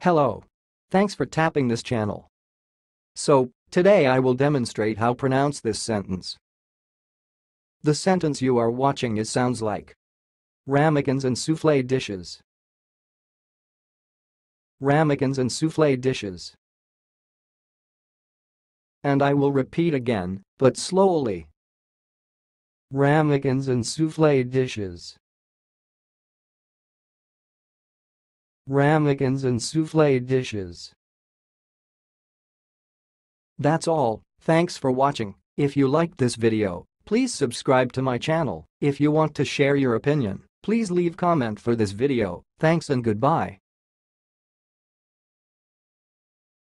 Hello. Thanks for tapping this channel. So, today I will demonstrate how pronounce this sentence. The sentence you are watching is sounds like ramekins and souffle dishes. Ramekins and souffle dishes. And I will repeat again, but slowly. Ramekins and souffle dishes. Ramekins and souffle dishes. That's all, thanks for watching. If you liked this video, please subscribe to my channel. If you want to share your opinion, please leave comment for this video. Thanks and goodbye.